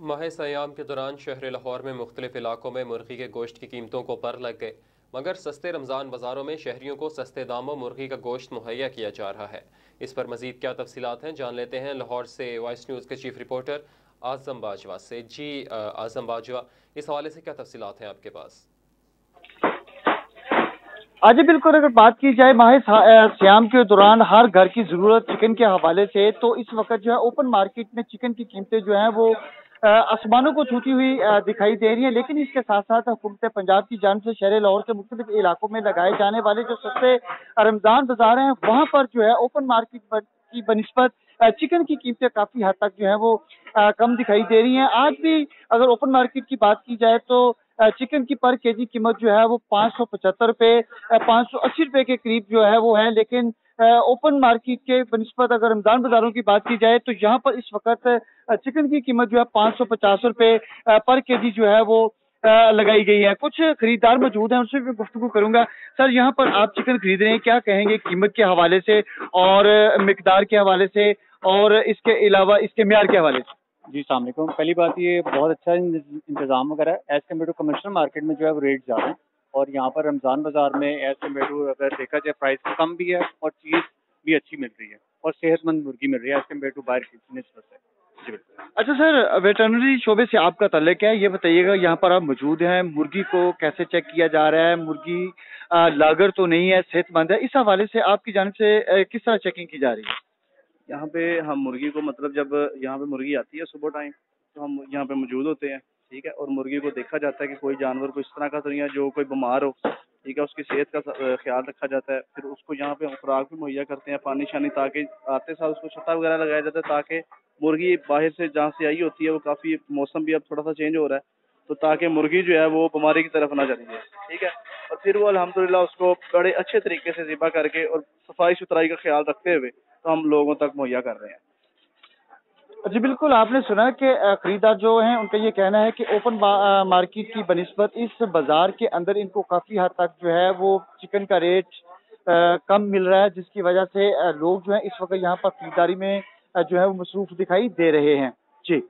माह सयाम के दौरान शहर लाहौर में मुख्तलिफ़ इलाकों में मुर्गी के गोश्त की कीमतों को पर लग गए, मगर सस्ते रमज़ान बाज़ारों में शहरियों को सस्ते दामों मुर्गी का गोश्त मुहैया किया जा रहा है। इस पर मजीद क्या तफसीत हैं, जान लेते हैं लाहौर से वॉइस न्यूज़ के चीफ रिपोर्टर आज़म बाजवा से। जी आज़म बाजवा, इस हवाले से क्या तफसीत हैं आपके पास? आज बिल्कुल अगर बात की जाए माह श्याम के दौरान हर घर की ज़रूरत चिकन के हवाले से तो इस वक्त जो है ओपन मार्केट में चिकन की कीमतें जो है वो आसमानों को छूती हुई दिखाई दे रही है, लेकिन इसके साथ साथ हुकूमत पंजाब की जान से शहर लाहौर के मुख्तलिफ़ इलाकों में लगाए जाने वाले जो सस्ते रमज़ान बाज़ार हैं, वहाँ पर जो है ओपन मार्केट की बनस्बत चिकन की कीमतें काफ़ी हद तक जो है वो कम दिखाई दे रही हैं। आज भी अगर ओपन मार्केट की बात की जाए तो चिकन की पर केजी कीमत जो है वो पाँच सौ पचहत्तर रुपये पाँच सौ अस्सी रुपये के करीब जो है वो है, लेकिन ओपन मार्केट के बनस्पत अगर रमज़ान बाजारों की बात की जाए तो यहाँ पर इस वक्त चिकन की कीमत जो है पाँच सौ पचास रुपये पर के जी जो है वो लगाई गई है। कुछ खरीदार मौजूद हैं, उनसे भी गुफ्तु करूँगा। सर, यहाँ पर आप चिकन खरीद रहे हैं, क्या कहेंगे कीमत के हवाले से और मकदार के हवाले से और इसके अलावा इसके म्यार के हवाले से? जी सलामकुम पहली बात, ये बहुत अच्छा इंतज़ाम वगैरह as compare to commercial market में जो है, वो रेट ज़्यादा है। और यहाँ पर रमज़ान बाज़ार में एज़ कंपेयर अगर देखा जाए प्राइस कम भी है और चीज़ भी अच्छी मिल रही है और सेहतमंद मुर्गी मिल रही है। एज़ कंपेयर टू बाहर की नस्बत से। अच्छा सर वेटरनरी शोबे से आपका तल्लक है ये बताइएगा यहाँ पर आप मौजूद हैं मुर्गी को कैसे चेक किया जा रहा है? मुर्गी लागर तो नहीं है सेहतमंद है। इस हवाले से आपकी जानब से किस तरह चेकिंग की जा रही है? यहाँ पे हम मुर्गी को मतलब जब यहाँ पे मुर्गी आती है सुबह टाइम तो हम यहाँ पे मौजूद होते हैं। ठीक है? और मुर्गी को देखा जाता है कि कोई जानवर को इस तरह का तो नहीं है, जो कोई बीमार हो, ठीक है? उसकी सेहत का ख्याल रखा जाता है। फिर उसको यहाँ पे खुराक भी मुहैया करते हैं पानी शानी ताकि आते साल उसको छत्ता वगैरह लगाया जाता है ताकि मुर्गी बाहर से जहाँ से आई होती है, वो काफ़ी मौसम भी अब थोड़ा सा चेंज हो रहा है। तो ताकि मुर्गी जो है, वो बीमारी की तरफ़ ना चली जाए ठीक है? और फिर वो अलहमदिल्ला उसको बड़े अच्छे तरीके से ज़िबा करके और सफ़ाई सुथराई का ख्याल रखते हुए तो हम लोगों तक मुहैया कर रहे हैं। जी, बिल्कुल, आपने सुना कि खरीदार जो हैं, उनका ये कहना है कि ओपन मार्केट की बनस्बत इस बाज़ार के अंदर इनको काफ़ी हद तक जो है, वो चिकन का रेट कम मिल रहा है, जिसकी वजह से लोग जो है, इस वक्त यहाँ पर खरीदारी में जो है, वो मसरूफ दिखाई दे रहे हैं। जी।